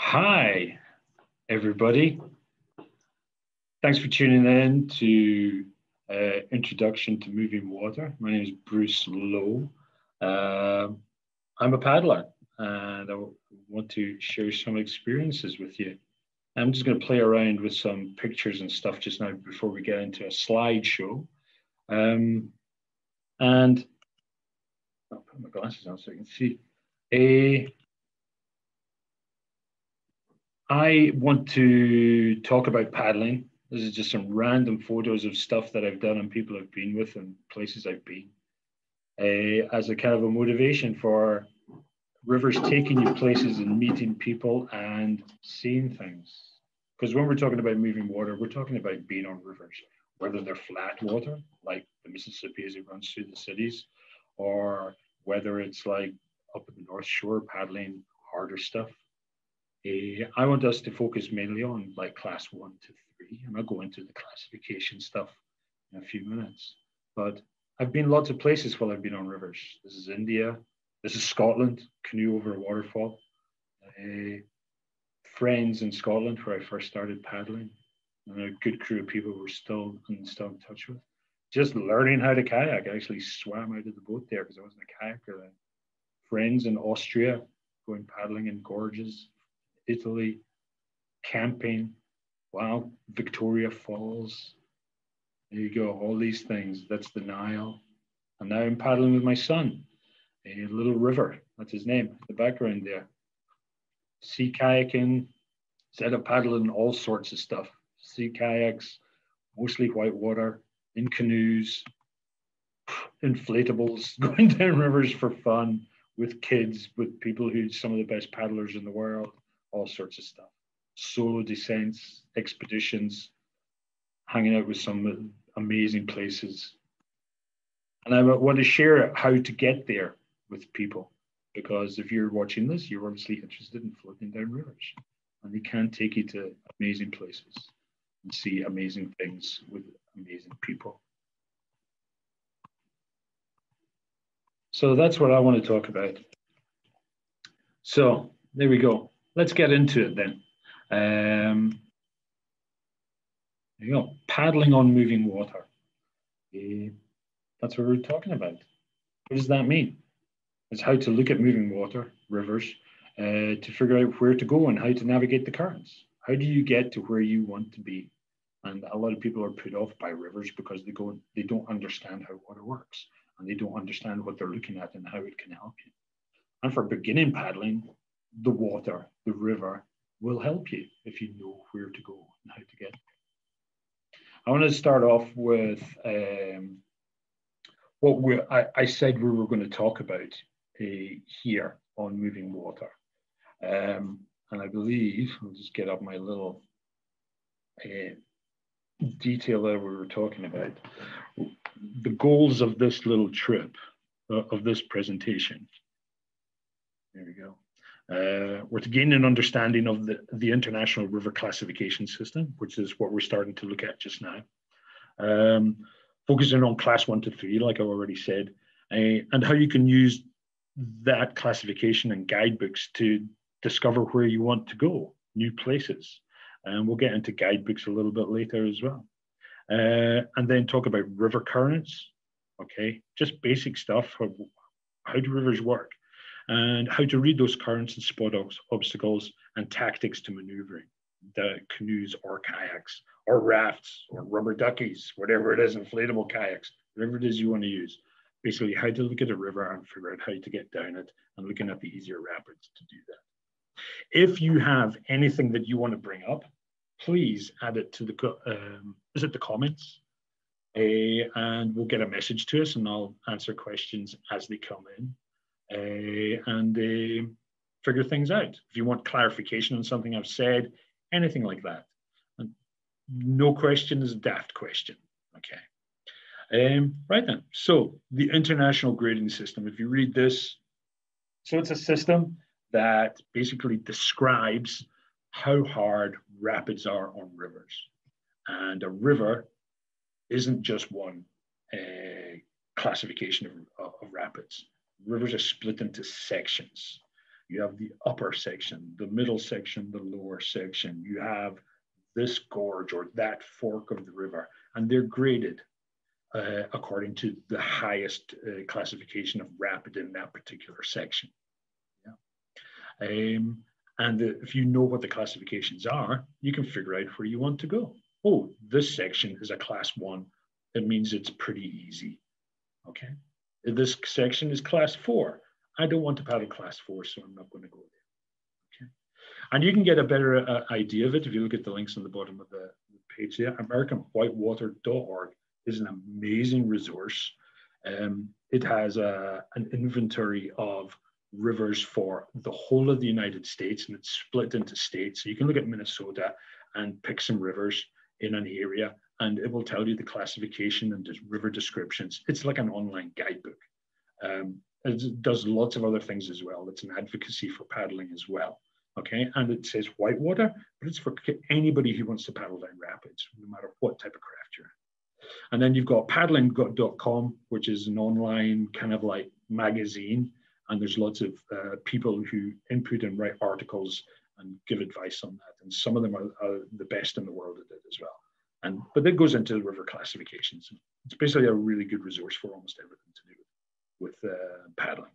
Hi, everybody. Thanks for tuning in to uh, Introduction to Moving Water. My name is Bruce Low. Uh, I'm a paddler and I want to share some experiences with you. I'm just going to play around with some pictures and stuff just now before we get into a slideshow. Um, and I'll put my glasses on so I can see. A, I want to talk about paddling. This is just some random photos of stuff that I've done and people I've been with and places I've been. Uh, as a kind of a motivation for rivers taking you places and meeting people and seeing things. Because when we're talking about moving water, we're talking about being on rivers, whether they're flat water, like the Mississippi as it runs through the cities, or whether it's like up in the North Shore paddling harder stuff. Uh, I want us to focus mainly on like class one to three, and I'll go into the classification stuff in a few minutes. But I've been lots of places while I've been on rivers. This is India, this is Scotland, canoe over a waterfall. Uh, friends in Scotland where I first started paddling, and a good crew of people we're still in, still in touch with. Just learning how to kayak. I actually swam out of the boat there because I wasn't a kayaker then. Friends in Austria going paddling in gorges, Italy, camping. Wow, Victoria Falls. There you go, all these things. That's the Nile. And now I'm paddling with my son, a little river. That's his name, the background there sea kayaking, set up paddling, all sorts of stuff. Sea kayaks, mostly whitewater, in canoes, inflatables, going down rivers for fun with kids, with people who some of the best paddlers in the world, all sorts of stuff. Solo descents, expeditions, hanging out with some amazing places. And I want to share how to get there with people because if you're watching this, you're obviously interested in floating down rivers and they can take you to amazing places and see amazing things with amazing people. So that's what I want to talk about. So there we go. Let's get into it then. Um, you go. Paddling on moving water. Uh, that's what we're talking about. What does that mean? It's how to look at moving water, rivers, uh, to figure out where to go and how to navigate the currents. How do you get to where you want to be? And a lot of people are put off by rivers because they go, they don't understand how water works and they don't understand what they're looking at and how it can help you. And for beginning paddling, the water, the river will help you if you know where to go and how to get. I want to start off with um, what we I, I said we were going to talk about here on moving water. Um, and I believe, I'll just get up my little uh, detail that we were talking about. The goals of this little trip, uh, of this presentation. There we go. Uh, we're to gain an understanding of the, the International River Classification System, which is what we're starting to look at just now. Um, focusing on class one to three, like I already said, uh, and how you can use that classification and guidebooks to discover where you want to go, new places. And we'll get into guidebooks a little bit later as well. Uh, and then talk about river currents, okay? Just basic stuff. How, how do rivers work? And how to read those currents and spot obstacles and tactics to maneuvering the canoes or kayaks or rafts or rubber duckies, whatever it is, inflatable kayaks, whatever it is you want to use basically how to look at a river and figure out how to get down it and looking at the easier rapids to do that. If you have anything that you want to bring up, please add it to the, um, is it the comments? Uh, and we'll get a message to us and I'll answer questions as they come in and uh, figure things out. If you want clarification on something I've said, anything like that. And no question is a daft question, okay? Um, right then, so the international grading system, if you read this, so it's a system that basically describes how hard rapids are on rivers. And a river isn't just one uh, classification of, of, rapids. Rivers are split into sections. You have the upper section, the middle section, the lower section. You have this gorge or that fork of the river, and they're graded uh, according to the highest uh, classification of rapid in that particular section. Yeah. Um, and the, if you know what the classifications are, you can figure out where you want to go. Oh, this section is a class one. It means it's pretty easy. Okay. This section is class four. I don't want to paddle class four, so I'm not going to go there. Okay. And you can get a better uh, idea of it if you look at the links on the bottom of the, page there. AmericanWhitewater.org is an amazing resource. Um, it has a, an inventory of rivers for the whole of the United States and it's split into states. So you can look at Minnesota and pick some rivers in an area and it will tell you the classification and just river descriptions. It's like an online guidebook. Um, it does lots of other things as well. It's an advocacy for paddling as well. Okay, and it says whitewater, but it's for anybody who wants to paddle down rapids, no matter what type of craft you're in. And then you've got paddling.com, which is an online kind of like magazine and there's lots of uh, people who input and write articles and give advice on that. And some of them are, are, the best in the world at it as well. And but that goes into the river classifications. It's basically a really good resource for almost everything to do with, with uh, paddling.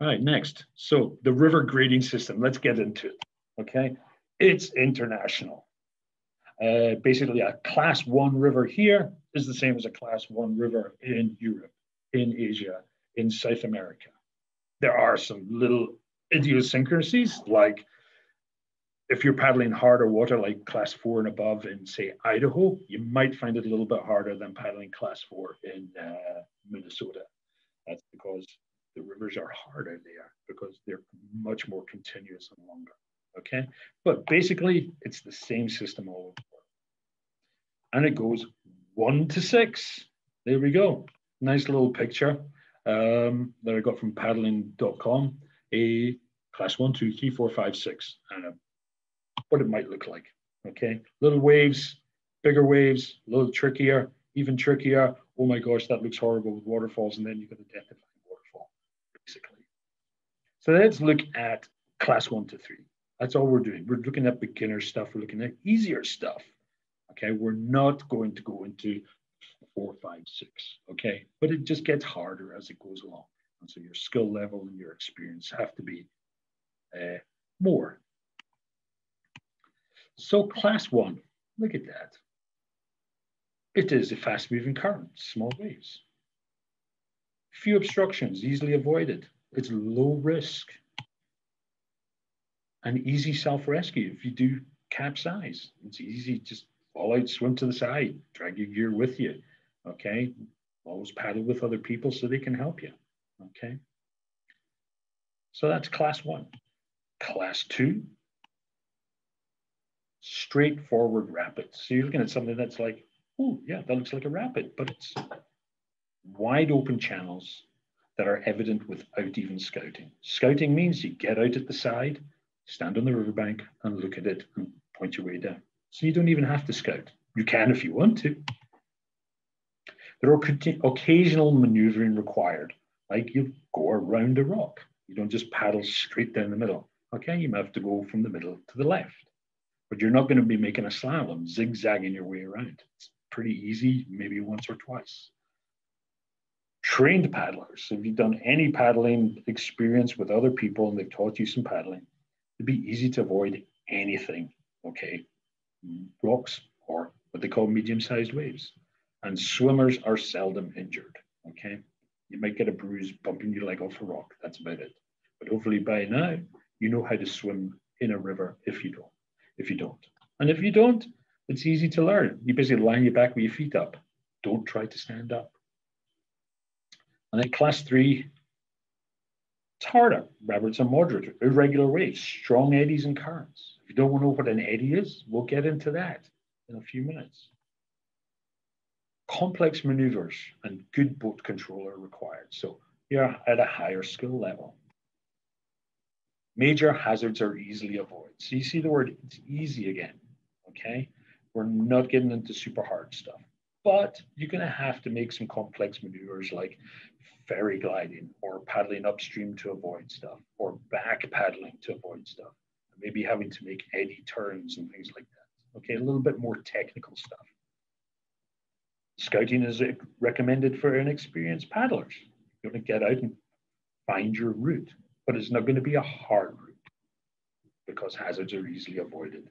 All right, next. So the river grading system. Let's get into it. Okay, it's international. Uh, basically, a class one river here is the same as a class one river in Europe, in Asia, in South America. There are some little idiosyncrasies, like if you're paddling harder water, like class four and above in, say, Idaho, you might find it a little bit harder than paddling class four in uh, Minnesota. That's because the rivers are harder there because they're much more continuous and longer. Okay, but basically it's the same system all over. And it goes one to six. There we go. Nice little picture um, that I got from paddling.com, a class one, two, three, four, five, six, and a, what it might look like. Okay, little waves, bigger waves, a little trickier, even trickier. Oh my gosh, that looks horrible with waterfalls, and then you've can identify waterfall, basically. So let's look at class one to three. That's all we're doing. We're looking at beginner stuff. We're looking at easier stuff. Okay, we're not going to go into four, five, six. Okay, but it just gets harder as it goes along. And so your skill level and your experience have to be uh, more. So class one, look at that. It is a fast moving current, small waves. Few obstructions, easily avoided. It's low risk and easy self-rescue. If you do capsize, it's easy, just fall out, swim to the side, drag your gear with you. Okay. Always paddle with other people so they can help you. Okay. So that's class one. Class two, straightforward rapids. So you're looking at something that's like, oh, yeah, that looks like a rapid, but it's wide open channels that are evident without even scouting. Scouting means you get out at the side, stand on the riverbank and look at it and point your way down. So you don't even have to scout. You can if you want to. There are occasional maneuvering required, like you go around a rock. You don't just paddle straight down the middle. Okay, you might have to go from the middle to the left, but you're not going to be making a slalom, zigzagging your way around. It's pretty easy, maybe once or twice. Trained paddlers, if you've done any paddling experience with other people and they've taught you some paddling, it'd be easy to avoid anything, okay? Rocks or what they call medium-sized waves and swimmers are seldom injured. Okay, you might get a bruise bumping your leg off a rock. That's about it. But hopefully by now you know how to swim in a river. If you don't, if you don't, and if you don't, it's easy to learn. You basically line your back with your feet up. Don't try to stand up. And then class three, it's harder. Rapids are moderate, irregular waves, strong eddies and currents. If you don't want to know what an eddy is, we'll get into that in a few minutes. Complex maneuvers and good boat control are required. So you're at a higher skill level. Major hazards are easily avoided. So you see the word, it's easy again, okay? We're not getting into super hard stuff. but you're going to have to make some complex maneuvers like ferry gliding or paddling upstream to avoid stuff or back paddling to avoid stuff. Maybe having to make eddy turns and things like that. Okay, a little bit more technical stuff. Scouting is recommended for inexperienced paddlers. You're going to get out and find your route, but it's not going to be a hard route because hazards are easily avoided.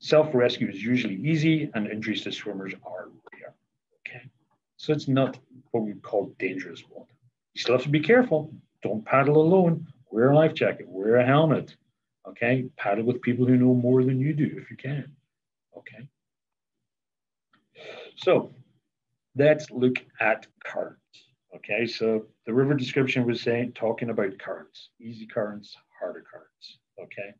Self-rescue is usually easy and injuries to swimmers are rare. Okay, so it's not what we call dangerous water. You still have to be careful. Don't paddle alone. Wear a life jacket. Wear a helmet. Okay, paddle with people who know more than you do if you can. Okay. So let's look at currents. Okay, so the river description was saying talking about currents, easy currents, harder currents. Okay,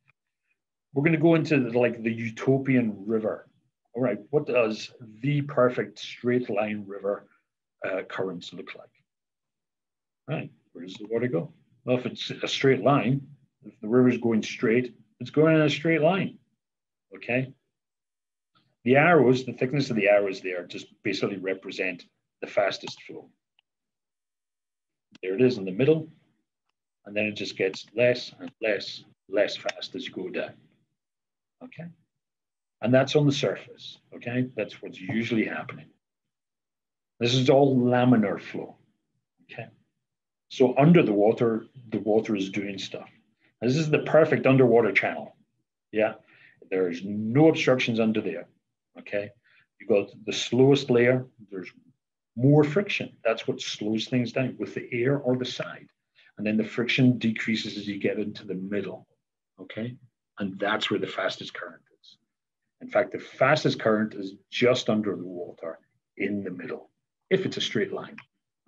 we're going to go into the, like the utopian river. All right, what does the perfect straight line river uh, currents look like? Right, where does the water go? Well, if it's a straight line, if the river is going straight, it's going in a straight line. Okay. The arrows, the thickness of the arrows there just basically represent the fastest flow. There it is in the middle. And then it just gets less and less, less fast as you go down. Okay. And that's on the surface. Okay. That's what's usually happening. This is all laminar flow. Okay. So under the water, the water is doing stuff. This is the perfect underwater channel. Yeah, there's no obstructions under there. Okay, you got the slowest layer. There's more friction. That's what slows things down with the air or the side. And then the friction decreases as you get into the middle. Okay, and that's where the fastest current is. In fact, the fastest current is just under the water in the middle, if it's a straight line.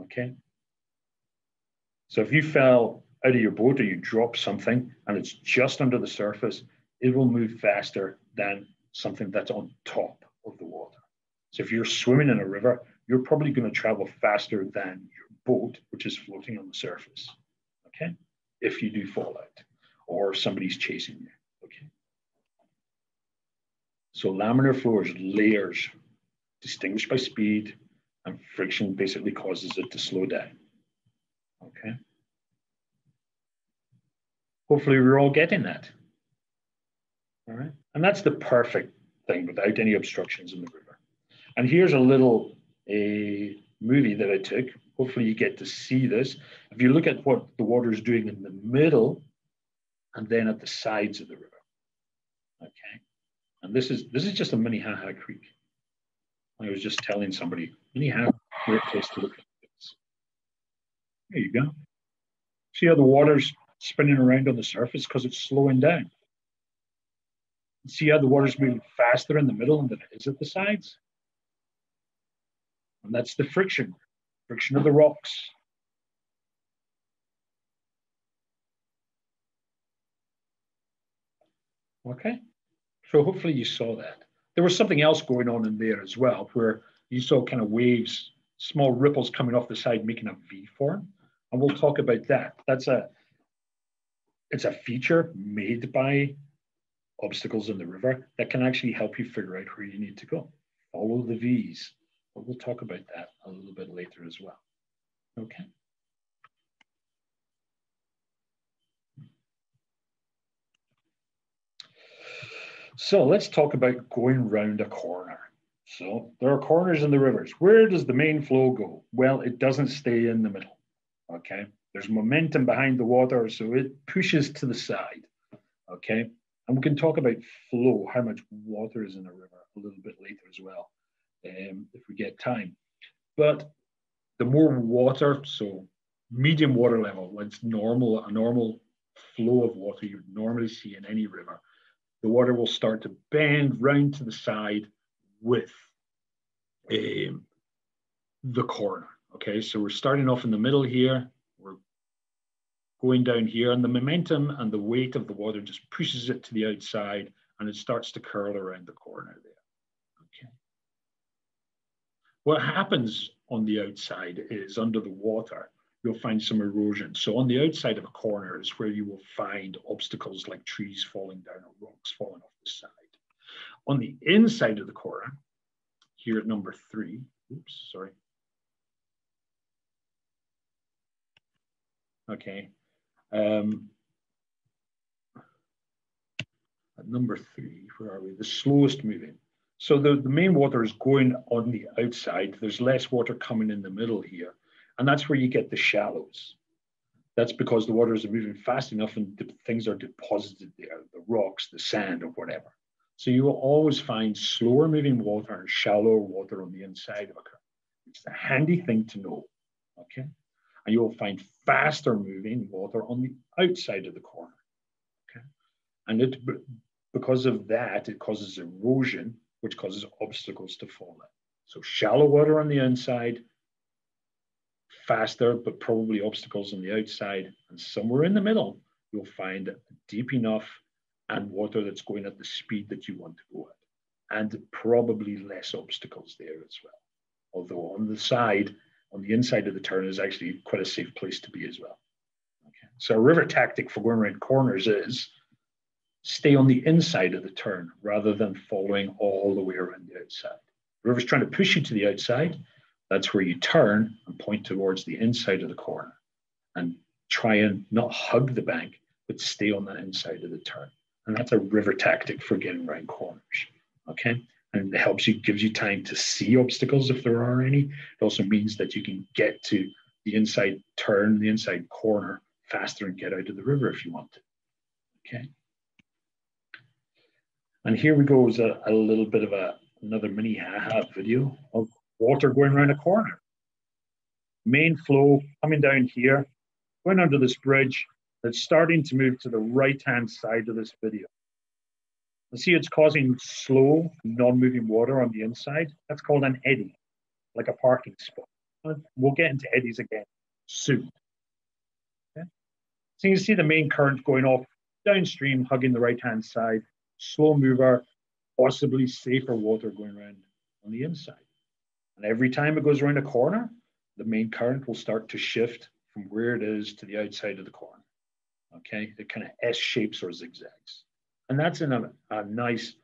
Okay. So if you fell out of your boat or you drop something and it's just under the surface, it will move faster than something that's on top of the water. So if you're swimming in a river, you're probably going to travel faster than your boat, which is floating on the surface. Okay. If you do fall out or somebody's chasing you. Okay. So laminar flow is layers distinguished by speed and friction basically causes it to slow down. Okay. Hopefully we're all getting that. All right. And that's the perfect thing without any obstructions in the river. And here's a little a movie that I took. Hopefully you get to see this. If you look at what the water is doing in the middle and then at the sides of the river. Okay. And this is this is just a Minnehaha Creek. I was just telling somebody, Minnehaha, great place to look at this. There you go. See how the water's spinning around on the surface because it's slowing down. See how the water's moving faster in the middle than it is at the sides? And that's the friction, friction of the rocks. Okay, so hopefully you saw that. There was something else going on in there as well, where you saw kind of waves, small ripples coming off the side, making a V form. And we'll talk about that. That's a it's a feature made by obstacles in the river that can actually help you figure out where you need to go. Follow the V's. But we'll talk about that a little bit later as well. Okay. So let's talk about going round a corner. So there are corners in the rivers. Where does the main flow go? Well, it doesn't stay in the middle. Okay. There's momentum behind the water, so it pushes to the side. Okay. And we can talk about flow, how much water is in a river a little bit later as well, um, if we get time. But the more water, so medium water level, it's normal, a normal flow of water you would normally see in any river, the water will start to bend round to the side with um, the corner. Okay, so we're starting off in the middle here, We're going down here and the momentum and the weight of the water just pushes it to the outside and it starts to curl around the corner there. What happens on the outside is under the water, you'll find some erosion. So on the outside of a corner is where you will find obstacles like trees falling down or rocks falling off the side. On the inside of the corner, here at number three, oops, sorry. Okay. Um, at number three, where are we? The slowest moving. So the, the main water is going on the outside. There's less water coming in the middle here. And that's where you get the shallows. That's because the waters are moving fast enough and the things are deposited there, the rocks, the sand, or whatever. So you will always find slower moving water and shallower water on the inside of a current. It's a handy thing to know, okay? And you will find faster moving water on the outside of the corner, okay? And it, because of that, it causes erosion, which causes obstacles to fall in. So shallow water on the inside, faster, but probably obstacles on the outside. And somewhere in the middle, you'll find deep enough and water that's going at the speed that you want to go at. And probably less obstacles there as well. Although on the side, on the inside of the turn is actually quite a safe place to be as well. Okay. So a river tactic for going around corners is stay on the inside of the turn rather than following all the way around the outside. The river's trying to push you to the outside, that's where you turn and point towards the inside of the corner and try and not hug the bank, but stay on that inside of the turn. And that's a river tactic for getting around corners. Okay. And it helps you, gives you time to see obstacles if there are any. It also means that you can get to the inside turn, the inside corner faster and get out of the river if you want to. Okay. And here we go is a, a little bit of a another Minnehaha video of water going around a corner. Main flow coming down here, going under this bridge, that's starting to move to the right-hand side of this video. You see it's causing slow, non-moving water on the inside. That's called an eddy, like a parking spot. We'll get into eddies again soon. Okay? So you see the main current going off downstream, hugging the right-hand side, slow mover, possibly safer water going around on the inside. And every time it goes around a corner, the main current will start to shift from where it is to the outside of the corner. Okay, it kind of S shapes or zigzags. And that's in a, a nice,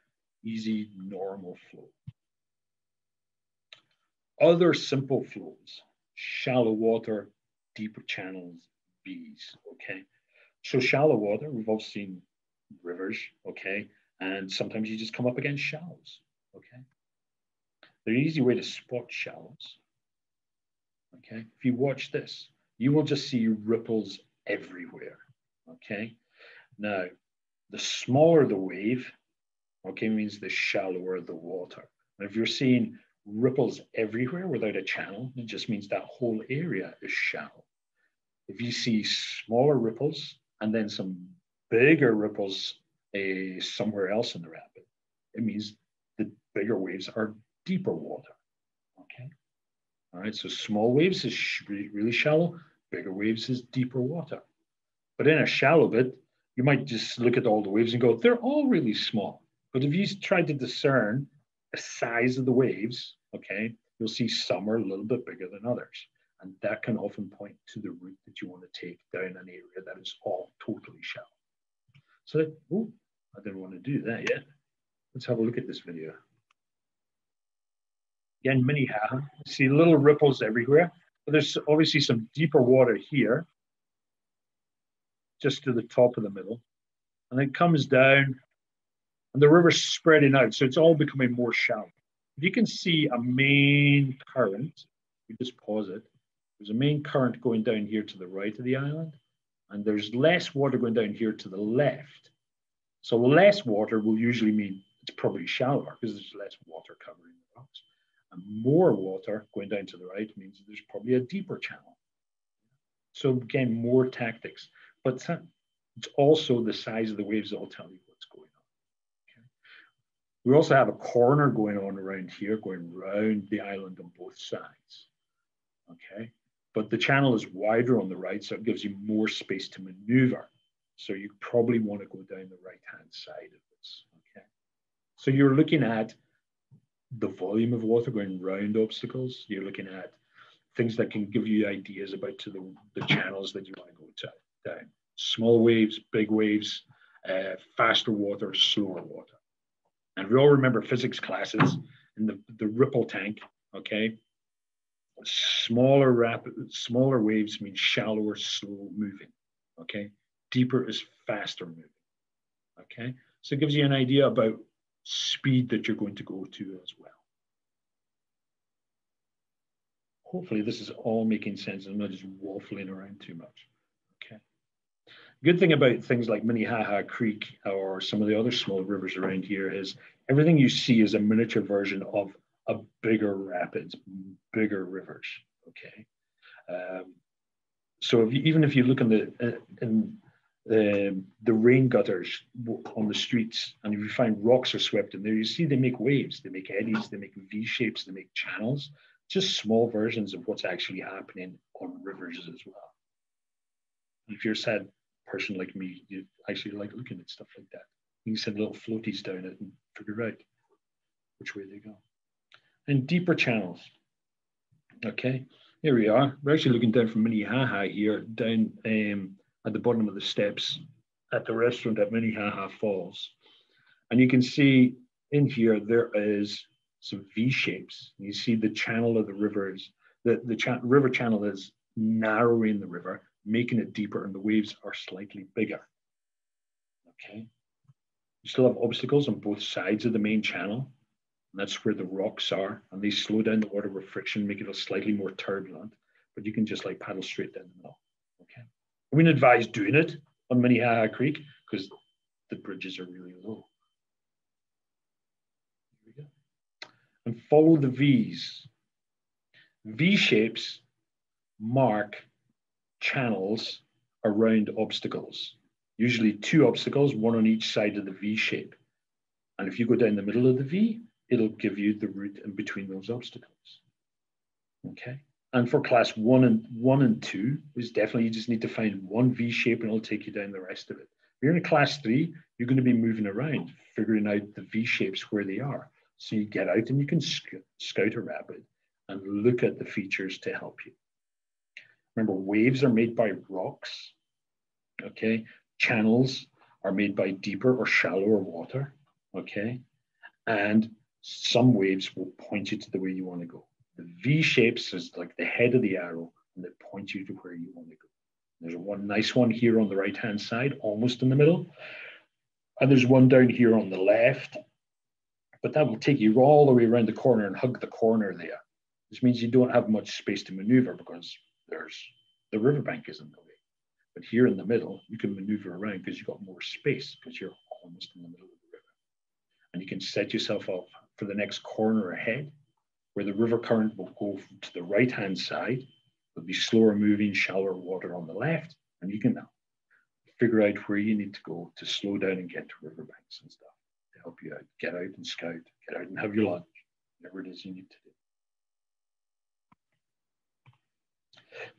easy, normal flow. Other simple flows, shallow water, deeper channels, B's, okay? So shallow water, we've all seen rivers, okay? And sometimes you just come up against shallows, okay? They're an easy way to spot shallows. Okay, if you watch this, you will just see ripples everywhere. Okay, now the smaller the wave, okay, means the shallower the water. And if you're seeing ripples everywhere without a channel, it just means that whole area is shallow. If you see smaller ripples and then some bigger ripples uh, somewhere else in the rapid, it means the bigger waves are deeper water. Okay. All right. So small waves is really shallow. Bigger waves is deeper water. But in a shallow bit, you might just look at all the waves and go, they're all really small. But if you try to discern the size of the waves, okay, you'll see some are a little bit bigger than others. And that can often point to the route that you want to take down an area that is all totally shallow. So, oh, I don't want to do that yet. Let's have a look at this video. Again, mini ha. See little ripples everywhere. But there's obviously some deeper water here, just to the top of the middle. And it comes down, and the river's spreading out. So it's all becoming more shallow. If you can see a main current, you just pause it. There's a main current going down here to the right of the island, and there's less water going down here to the left. So less water will usually mean it's probably shallower because there's less water covering the rocks. And more water going down to the right means there's probably a deeper channel. So again, more tactics, but it's also the size of the waves that will tell you what's going on. Okay. We also have a corner going on around here, going around the island on both sides. Okay, but the channel is wider on the right, so it gives you more space to maneuver. So you probably want to go down the right-hand side of this. Okay, so you're looking at the volume of water going around obstacles. You're looking at things that can give you ideas about to the, the channels that you want to go to, down. Small waves, big waves, uh, faster water, slower water. And we all remember physics classes in the, the ripple tank, okay? Smaller rapid, smaller waves mean shallower, slow moving. Okay, deeper is faster moving. Okay, so it gives you an idea about speed that you're going to go to as well. Hopefully this is all making sense. I'm not just waffling around too much. Okay. Good thing about things like Minnehaha Creek or some of the other small rivers around here is everything you see is a miniature version of a bigger rapids, bigger rivers. Okay. Um, so if you, even if you look in the uh, in the the rain gutters on the streets, and if you find rocks are swept in there, you see they make waves, they make eddies, they make V shapes, they make channels. Just small versions of what's actually happening on rivers as well. If you're a sad person like me, you actually like looking at stuff like that. You can send little floaties down it and figure out which way they go. And deeper channels. Okay, here we are. We're actually looking down from Minnehaha here, down um, at the bottom of the steps at the restaurant at Minnehaha Falls. And you can see in here, there is some V shapes. You see the channel of the rivers, the, the cha river channel is narrowing the river, making it deeper, and the waves are slightly bigger. Okay. You still have obstacles on both sides of the main channel. And that's where the rocks are. And they slow down the water with friction, make it a slightly more turbulent. But you can just like paddle straight down the middle. Okay. I wouldn't advise doing it on Minnehaha Creek because the bridges are really low. And follow the V's. V shapes mark channels around obstacles, usually two obstacles, one on each side of the V shape. And if you go down the middle of the V, it'll give you the route in between those obstacles. Okay. And for class one and one and two is definitely you just need to find one V shape and it'll take you down the rest of it. If you're in class three, you're going to be moving around, figuring out the V shapes where they are. So you get out and you can sc scout a rapid and look at the features to help you. Remember, waves are made by rocks. Okay, channels are made by deeper or shallower water. Okay, and some waves will point you to the way you want to go. The V shapes is like the head of the arrow and they point you to where you want to go. There's one nice one here on the right hand side, almost in the middle. And there's one down here on the left, but that will take you all the way around the corner and hug the corner there. This means you don't have much space to maneuver because there's the riverbank is in the way. But here in the middle, you can maneuver around because you've got more space because you're almost in the middle of the river. And you can set yourself up for the next corner ahead where the river current will go to the right hand side. There'll be slower moving, shallower water on the left, and you can now figure out where you need to go to slow down and get to riverbanks and stuff to help you out. Get out and scout, get out and have your lunch, whatever it is you need to do.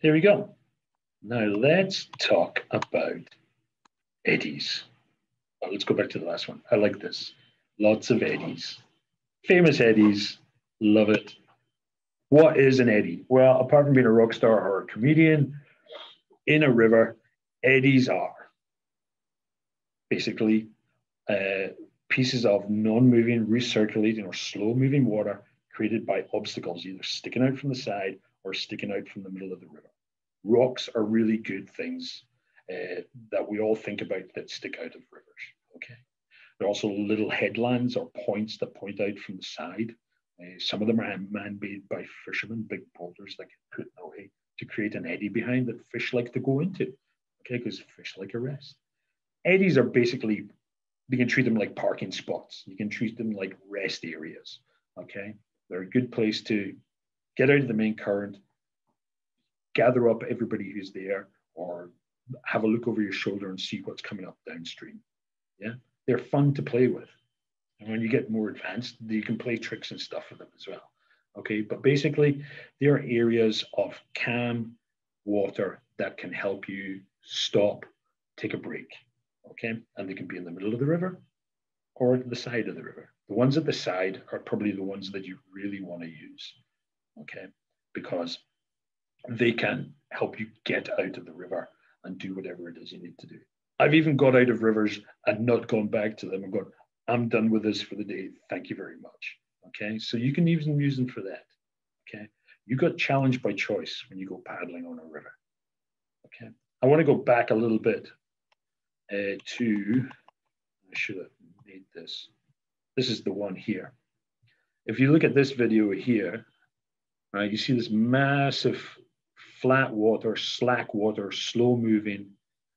There we go. Now let's talk about eddies. Oh, let's go back to the last one. I like this. Lots of eddies. Famous eddies, Love it. What is an eddy? Well, apart from being a rock star or a comedian in a river, eddies are basically uh, pieces of non-moving, recirculating, or slow-moving water created by obstacles, either sticking out from the side or sticking out from the middle of the river. Rocks are really good things uh, that we all think about that stick out of rivers. Okay. There are also little headlands or points that point out from the side uh, some of them are man-made by fishermen, big boulders that get put away to create an eddy behind that fish like to go into. Okay, because fish like a rest. Eddies are basically, you can treat them like parking spots. You can treat them like rest areas. Okay, they're a good place to get out of the main current, gather up everybody who's there, or have a look over your shoulder and see what's coming up downstream. Yeah, they're fun to play with. And when you get more advanced, you can play tricks and stuff with them as well. Okay, but basically, there are areas of calm water that can help you stop, take a break. Okay, and they can be in the middle of the river or the side of the river. The ones at the side are probably the ones that you really want to use. Okay, because they can help you get out of the river and do whatever it is you need to do. I've even got out of rivers and not gone back to them and gone, I'm done with this for the day. Thank you very much. Okay, so you can even use them for that. Okay, You got challenged by choice when you go paddling on a river. Okay. I want to go back a little bit uh, to, I should have made this. This is the one here. If you look at this video here, right, you see this massive flat water, slack water, slow moving.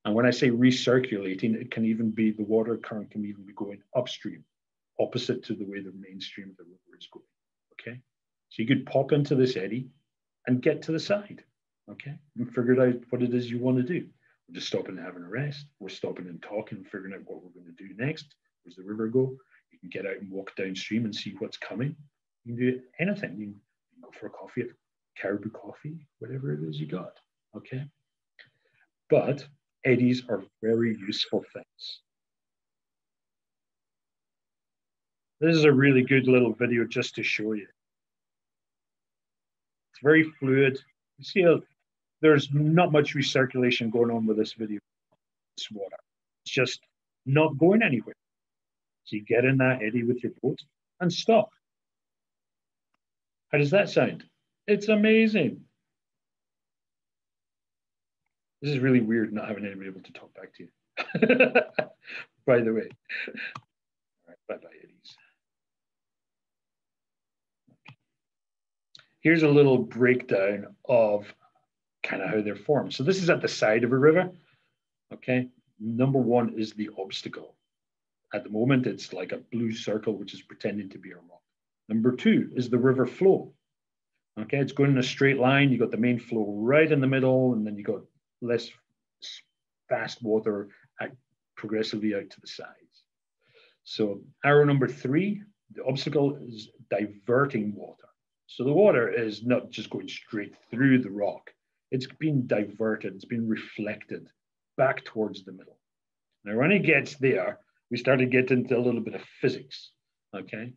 And when I say recirculating, it can even be the water current can even be going upstream, opposite to the way the mainstream of the river is going. Okay. So you could pop into this eddy and get to the side. Okay. And figure out what it is you want to do. We're just stopping and having a rest. We're stopping and talking, figuring out what we're going to do next. Where's the river go? You can get out and walk downstream and see what's coming. You can do anything. You can go for a coffee Caribou Coffee, whatever it is you got. Okay. But eddies are very useful things. This is a really good little video just to show you. It's very fluid. You see how there's not much recirculation going on with this video, this water. It's just not going anywhere. So you get in that eddy with your boat and stop. How does that sound? It's amazing. This is really weird not having anybody able to talk back to you. By the way. All right, bye bye, eddies. Here's a little breakdown of kind of how they're formed. So this is at the side of a river. Okay. Number one is the obstacle. At the moment, it's like a blue circle, which is pretending to be a rock. Number two is the river flow. Okay, it's going in a straight line. You got the main flow right in the middle, and then you got less fast water progressively out to the sides. So arrow number three, the obstacle is diverting water. So the water is not just going straight through the rock. It's been diverted, it's been reflected back towards the middle. Now, when it gets there, we start to get into a little bit of physics, okay?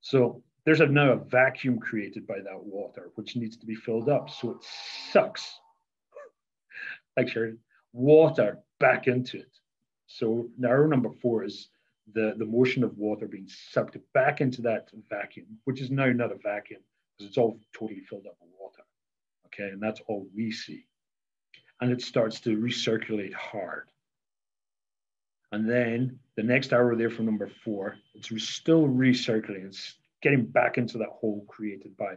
So there's a, now a vacuum created by that water, which needs to be filled up. So it sucks, sure, water back into it. So now number four is the, the motion of water being sucked back into that vacuum, which is now not a vacuum because it's all totally filled up with water. Okay, and that's all we see. And it starts to recirculate hard. And then the next arrow there from number four, it's still recirculating. It's getting back into that hole created by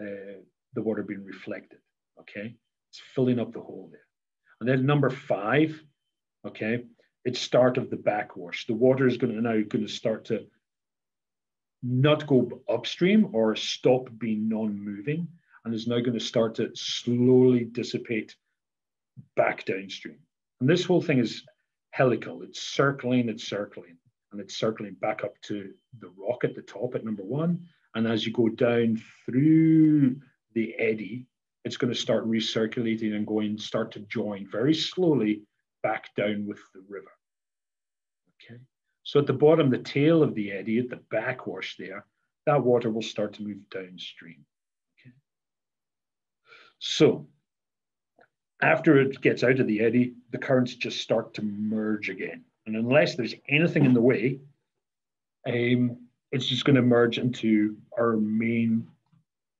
uh, the water being reflected. Okay, it's filling up the hole there. And then number five, okay, it's start of the backwash. The water is going to now going to start to not go upstream or stop being non-moving, and is now going to start to slowly dissipate back downstream. And this whole thing is helical. It's circling, it's circling, and it's circling back up to the rock at the top at number one. And as you go down through the eddy, it's going to start recirculating and going, start to join very slowly back down with the river. Okay. So at the bottom, the tail of the eddy, at the backwash there, that water will start to move downstream. Okay. So after it gets out of the eddy, the currents just start to merge again. And unless there's anything in the way, um, it's just going to merge into our main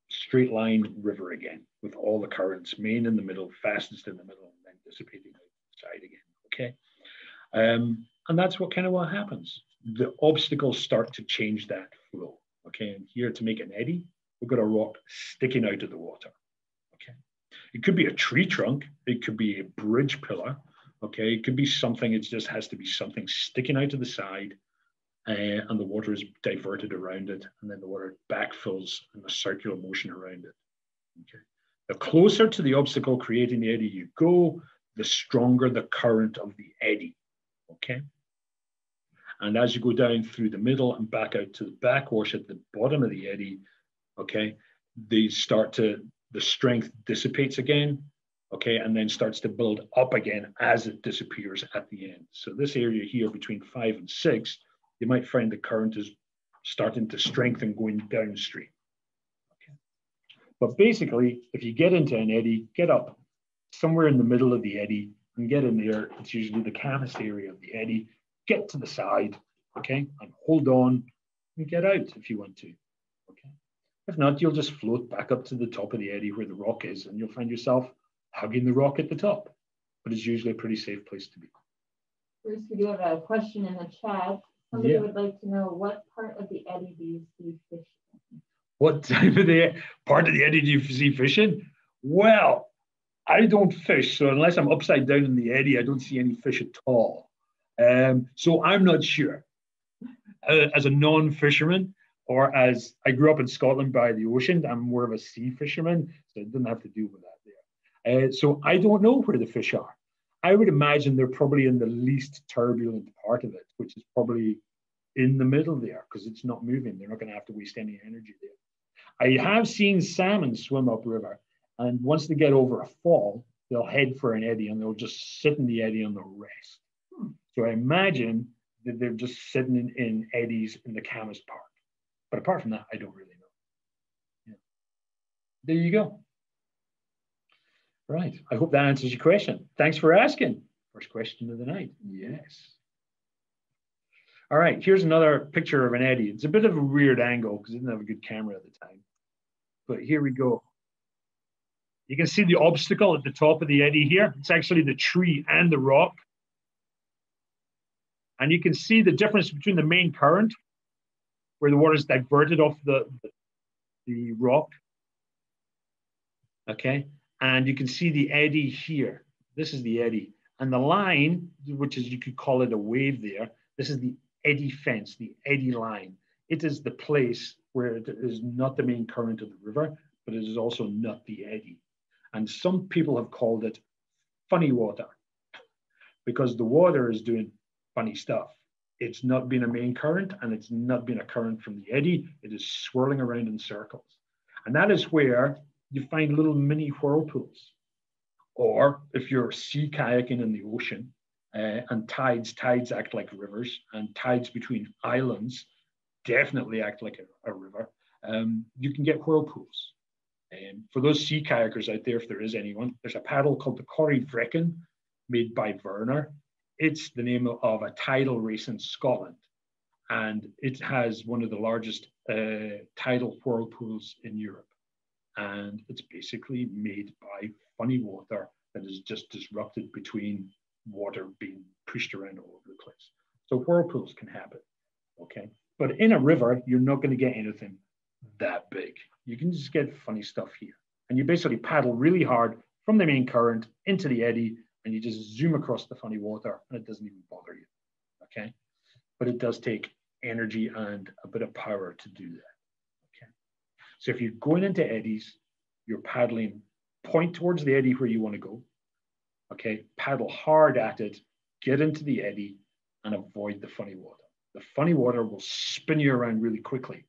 straight line river again with all the currents, main in the middle, fastest in the middle, and then dissipating outside again. Okay. Um, and that's what kind of what happens. The obstacles start to change that flow. Okay. And here to make an eddy, we've got a rock sticking out of the water. Okay. It could be a tree trunk, it could be a bridge pillar, Okay, it could be something, it just has to be something sticking out of the side uh, and the water is diverted around it and then the water backfills in a circular motion around it. Okay. The closer to the obstacle creating the eddy you go, the stronger the current of the eddy. Okay. And as you go down through the middle and back out to the backwash at the bottom of the eddy, okay, they start to, the strength dissipates again okay, and then starts to build up again as it disappears at the end. So this area here between five and six, you might find the current is starting to strengthen going downstream. But basically, if you get into an eddy, get up somewhere in the middle of the eddy and get in there. It's usually the calmest area of the eddy. Get to the side, okay, and hold on and get out if you want to, okay. If not, you'll just float back up to the top of the eddy where the rock is, and you'll find yourself hugging the rock at the top. But it's usually a pretty safe place to be. Bruce, we do have a question in the chat. Somebody yeah. would like to know what part of the eddy do you see fish? What type of the part of the eddy do you see fishing? Well, I don't fish, so unless I'm upside down in the eddy, I don't see any fish at all. Um, so I'm not sure. Uh, as a non-fisherman, or as I grew up in Scotland by the ocean, I'm more of a sea fisherman, so I didn't have to deal with that there. Uh, so I don't know where the fish are. I would imagine they're probably in the least turbulent part of it, which is probably in the middle there because it's not moving. They're not going to have to waste any energy there. I have seen salmon swim upriver, and once they get over a fall, they'll head for an eddy and they'll just sit in the eddy and they'll rest. Hmm. So I imagine that they're just sitting in, in eddies in the Camas Park. But apart from that, I don't really know. Yeah. There you go. Right. I hope that answers your question. Thanks for asking. First question of the night. Yes. All right, here's another picture of an eddy. It's a bit of a weird angle because I didn't have a good camera at the time. But here we go. You can see the obstacle at the top of the eddy here. It's actually the tree and the rock. And you can see the difference between the main current, where the water is diverted off the, the rock. Okay, and you can see the eddy here. This is the eddy. And the line, which is you could call it a wave there, this is the eddy fence, the eddy line. It is the place where it is not the main current of the river, but it is also not the eddy. And some people have called it funny water because the water is doing funny stuff. It's not been a main current and it's not been a current from the eddy. It is swirling around in circles. And that is where you find little mini whirlpools. Or if you're sea kayaking in the ocean uh, and tides, tides act like rivers and tides between islands definitely act like a, a river, um, you can get whirlpools. Um, for those sea kayakers out there, if there is anyone, there's a paddle called the Corrie Corryvreckan made by Werner. It's the name of a tidal race in Scotland. And it has one of the largest uh, tidal whirlpools in Europe. And it's basically made by funny water that is just disrupted between water being pushed around all over the place. So whirlpools can happen, okay? But in a river, you're not going to get anything that big. You can just get funny stuff here. And you basically paddle really hard from the main current into the eddy, and you just zoom across the funny water, and it doesn't even bother you, okay? But it does take energy and a bit of power to do that, okay? So if you're going into eddies, you're paddling, point towards the eddy where you want to go, okay? Paddle hard at it, get into the eddy, and avoid the funny water. The funny water will spin you around really quickly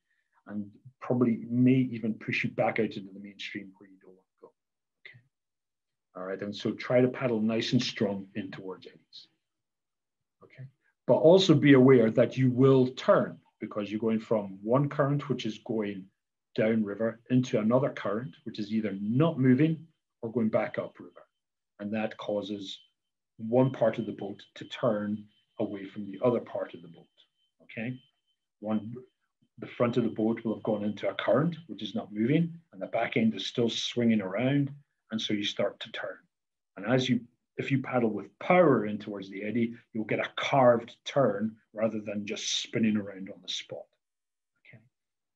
and probably may even push you back out into the mainstream where you don't want to go. Okay. All right, and so try to paddle nice and strong in towards eddies. Okay. But also be aware that you will turn because you're going from one current, which is going downriver, into another current, which is either not moving or going back upriver. And that causes one part of the boat to turn away from the other part of the boat. Okay. One the front of the boat will have gone into a current, which is not moving, and the back end is still swinging around. And so you start to turn. And as you, if you paddle with power in towards the eddy, you'll get a carved turn rather than just spinning around on the spot. Okay.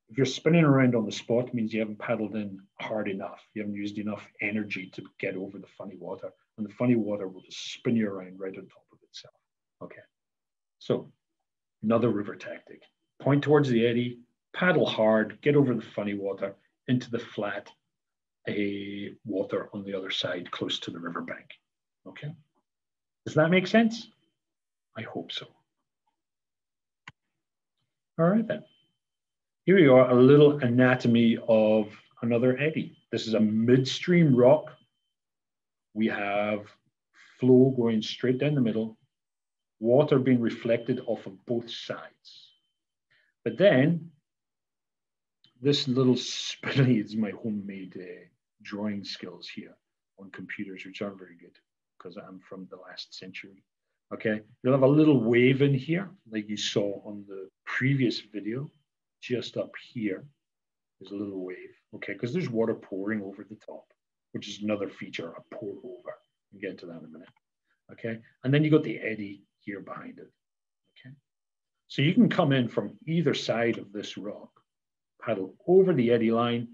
If you're spinning around on the spot, means you haven't paddled in hard enough. You haven't used enough energy to get over the funny water. And the funny water will just spin you around right on top of itself. Okay. So another river tactic point towards the eddy, paddle hard, get over the funny water into the flat a water on the other side, close to the riverbank. Okay, does that make sense? I hope so. All right then. Here we are, a little anatomy of another eddy. This is a midstream rock. We have flow going straight down the middle, water being reflected off of both sides. But then this little spinny is my homemade uh, drawing skills here on computers, which aren't very good because I'm from the last century. Okay, you'll have a little wave in here, like you saw on the previous video, just up here. There's a little wave, okay, because there's water pouring over the top, which is another feature, a pour over. We'll get to that in a minute, okay? And then you got the eddy here behind it, okay? So you can come in from either side of this rock, paddle over the eddy line,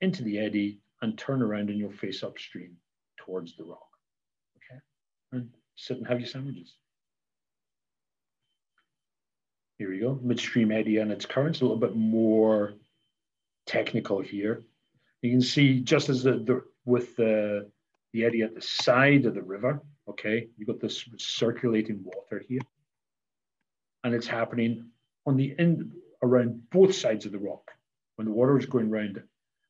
into the eddy, and turn around and you'll face upstream towards the rock, okay? And sit and have your sandwiches. Here we go, midstream eddy and its currents, a little bit more technical here. You can see just as the, the with the, the eddy at the side of the river, okay, you've got this circulating water here. And it's happening on the end around both sides of the rock. When the water is going around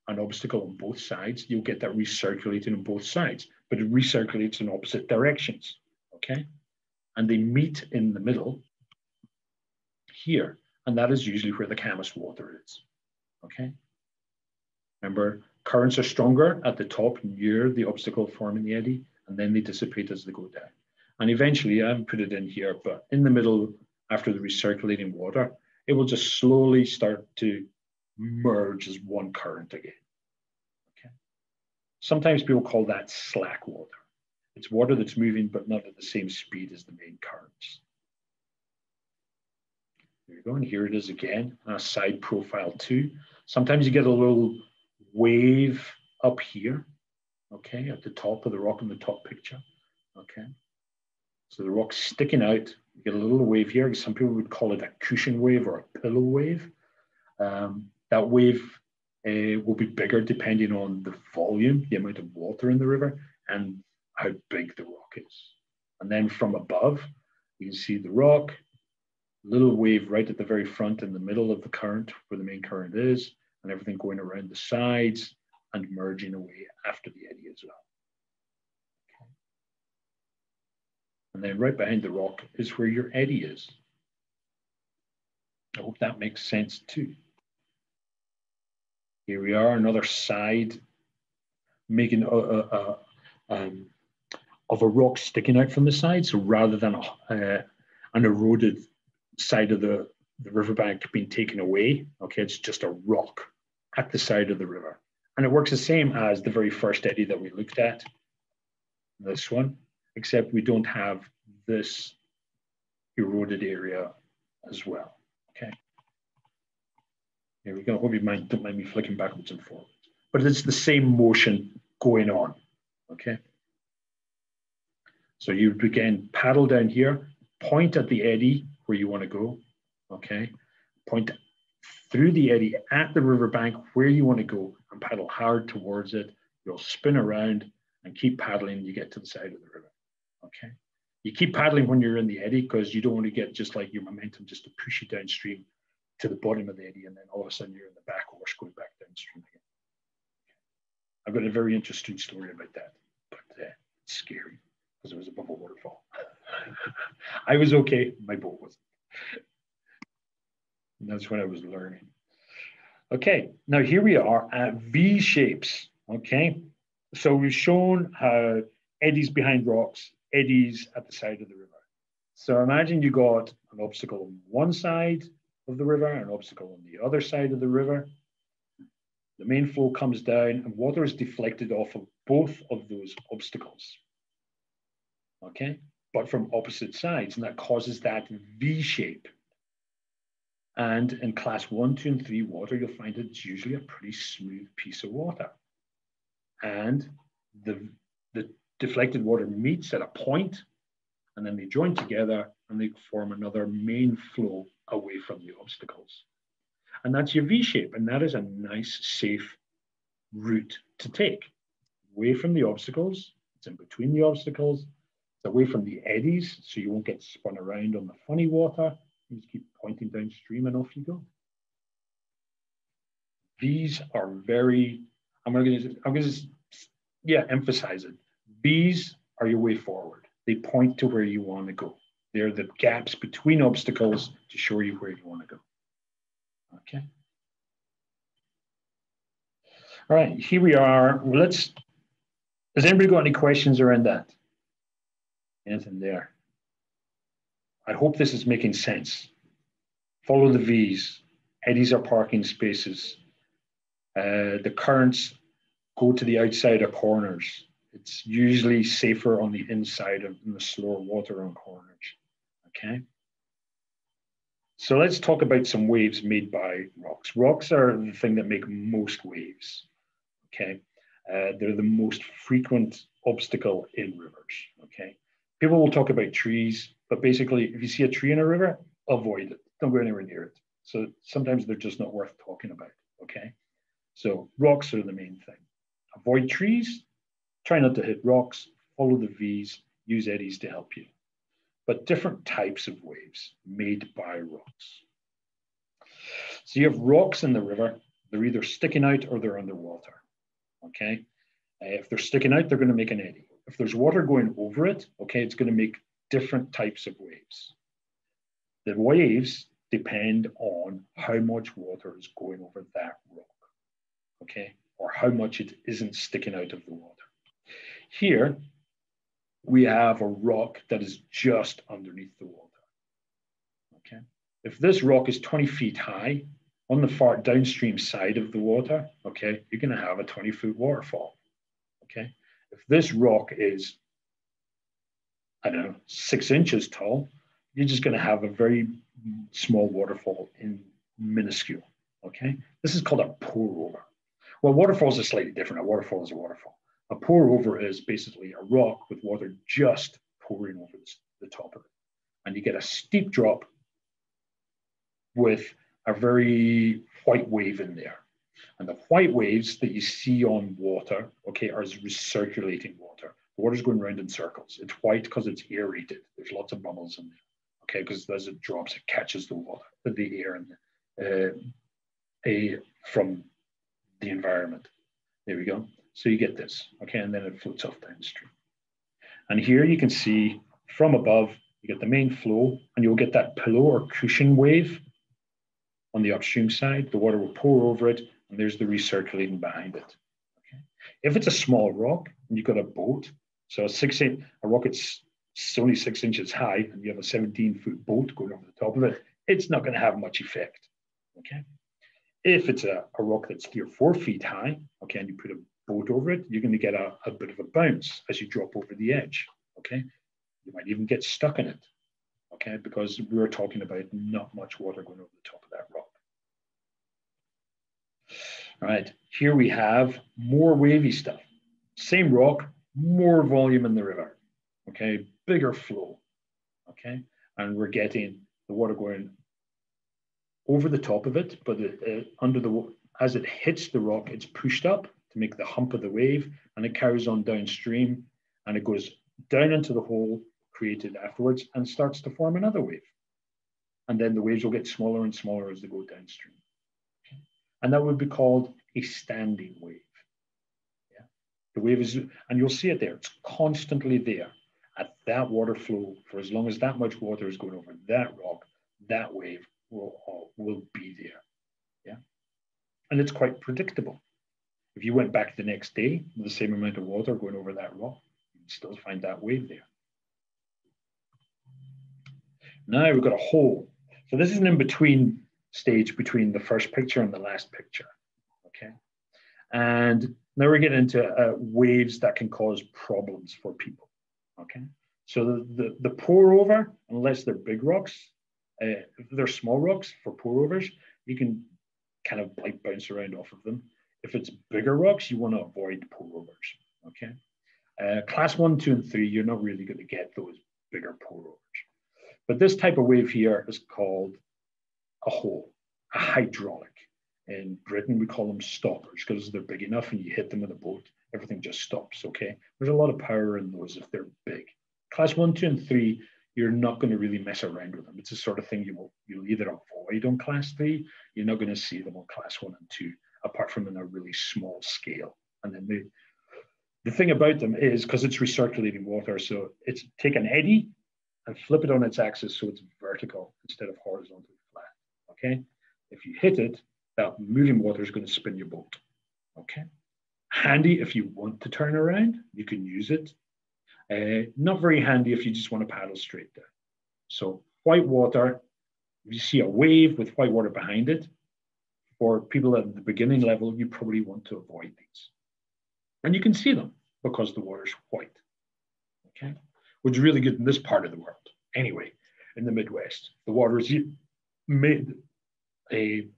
an obstacle on both sides, you'll get that recirculating on both sides, but it recirculates in opposite directions, okay? And they meet in the middle here, and that is usually where the Camas water is, okay? Remember, currents are stronger at the top near the obstacle forming the eddy, and then they dissipate as they go down. And eventually, I haven't put it in here, but in the middle, after the recirculating water, it will just slowly start to merge as one current again. Okay. Sometimes people call that slack water. It's water that's moving, but not at the same speed as the main currents. There you go, and here it is again, a side profile too. Sometimes you get a little wave up here, okay, at the top of the rock in the top picture, okay. So the rock's sticking out, you get a little wave here. Some people would call it a cushion wave or a pillow wave. Um, that wave uh, will be bigger depending on the volume, the amount of water in the river, and how big the rock is. And then from above, you can see the rock, little wave right at the very front in the middle of the current where the main current is, and everything going around the sides and merging away after the eddy as well. Okay. And then right behind the rock is where your eddy is. I hope that makes sense too. Here we are, another side, making a, a, a um, of a rock sticking out from the side. So rather than a, uh, an eroded side of the, the riverbank being taken away, okay, it's just a rock at the side of the river. And it works the same as the very first eddy that we looked at, this one, except we don't have this eroded area as well, okay? Here we go. Hope you mind, don't mind me flicking backwards and forwards. But it's the same motion going on, okay? So you again paddle down here, point at the eddy where you want to go, okay? Point through the eddy at the riverbank where you want to go and paddle hard towards it. You'll spin around and keep paddling. You get to the side of the river, okay? You keep paddling when you're in the eddy because you don't want to get just like your momentum just to push you downstream to the bottom of the eddy, and then all of a sudden you're in the back horse going back downstream again. I've got a very interesting story about that, but uh, it's scary because it was above a waterfall. I was okay, my boat wasn't. And that's what I was learning. Okay, now here we are at V shapes. Okay, so we've shown how eddies behind rocks, eddies at the side of the river. So imagine you got an obstacle on one side of the river, an obstacle on the other side of the river. The main flow comes down and water is deflected off of both of those obstacles. Okay, but from opposite sides, and that causes that V shape. And in class one, two, and three water, you'll find it's usually a pretty smooth piece of water. And the, the deflected water meets at a point, and then they join together and they form another main flow away from the obstacles. And that's your V shape, and that is a nice, safe route to take. Away from the obstacles, it's in between the obstacles, it's away from the eddies, so you won't get spun around on the funny water. You just keep pointing downstream and off you go. These are very, I'm gonna, I'm gonna just, yeah, emphasize it. These are your way forward. They point to where you want to go. They're the gaps between obstacles to show you where you want to go. Okay. All right, here we are. Let's, has anybody got any questions around that? Anything there? I hope this is making sense. Follow the V's. Eddies are parking spaces. Uh, the currents go to the outside of corners. It's usually safer on the inside of the slower water on corners. Okay. So let's talk about some waves made by rocks. Rocks are the thing that make most waves. Okay. Uh, they're the most frequent obstacle in rivers. Okay. People will talk about trees, but basically, if you see a tree in a river, avoid it. Don't go anywhere near it. So sometimes they're just not worth talking about. Okay. So rocks are the main thing. Avoid trees, try not to hit rocks, follow the V's, use eddies to help you. But different types of waves made by rocks. So you have rocks in the river, they're either sticking out or they're underwater. Okay. Uh, if they're sticking out, they're going to make an eddy. If there's water going over it, okay, it's going to make different types of waves. The waves depend on how much water is going over that rock okay, or how much it isn't sticking out of the water. Here, we have a rock that is just underneath the water, okay? If this rock is 20 feet high, on the far downstream side of the water, okay, you're gonna have a 20 foot waterfall, okay? If this rock is, I don't know, six inches tall, you're just gonna have a very small waterfall in minuscule, okay? This is called a pour over. Well, waterfalls are slightly different. A waterfall is a waterfall. A pour over is basically a rock with water just pouring over the top of it. And you get a steep drop with a very white wave in there. And the white waves that you see on water, okay, are recirculating water. The water's going around in circles. It's white because it's aerated. There's lots of bubbles in there, okay, because as it drops, it catches the water, the air, and uh, a, from the environment. There we go. So you get this, okay, and then it floats off downstream. And here you can see from above, you get the main flow, and you'll get that pillow or cushion wave on the upstream side. The water will pour over it, and there's the recirculating behind it. Okay. If it's a small rock and you've got a boat, so a six inch, a rock that's only six inches high, and you have a 17 foot boat going over the top of it, it's not going to have much effect. Okay. If it's a, a rock that's three or four feet high, okay, and you put a boat over it, you're going to get a, a bit of a bounce as you drop over the edge, okay? You might even get stuck in it, okay, because we are talking about not much water going over the top of that rock. All right, here we have more wavy stuff. Same rock, more volume in the river, okay, bigger flow, okay, and we're getting the water going over the top of it, but under the as it hits the rock, it's pushed up to make the hump of the wave, and it carries on downstream, and it goes down into the hole created afterwards and starts to form another wave. And then the waves will get smaller and smaller as they go downstream. And that would be called a standing wave. Yeah. The wave is, and you'll see it there, it's constantly there at that water flow for as long as that much water is going over that rock, that wave will, will be there. Yeah. And it's quite predictable. If you went back the next day with the same amount of water going over that rock, you'd still find that wave there. Now we've got a hole. So this is an in-between stage between the first picture and the last picture. Okay. And now we're getting into uh, waves that can cause problems for people. Okay. So the, the, the pour over, unless they're big rocks, uh, if they're small rocks for pour overs, you can kind of like bounce around off of them. If it's bigger rocks, you want to avoid pour overs. Okay. Uh, class one, two, and three, you're not really going to get those bigger pour overs. But this type of wave here is called a hole, a hydraulic. In Britain, we call them stoppers because they're big enough and you hit them with a boat, everything just stops. Okay. There's a lot of power in those if they're big. Class one, two, and three, you're not going to really mess around with them. It's the sort of thing you will you'll either avoid on class three, you're not going to see them on class one and two, apart from in a really small scale. And then the the thing about them is because it's recirculating water, so it's take an eddy and flip it on its axis so it's vertical instead of horizontally flat. Okay. If you hit it, that moving water is going to spin your boat. Okay. Handy if you want to turn around, you can use it uh, not very handy if you just want to paddle straight there. So white water, if you see a wave with white water behind it, for people at the beginning level, you probably want to avoid these. And you can see them because the water's white. Okay, which is really good in this part of the world. Anyway, in the Midwest, the water is made a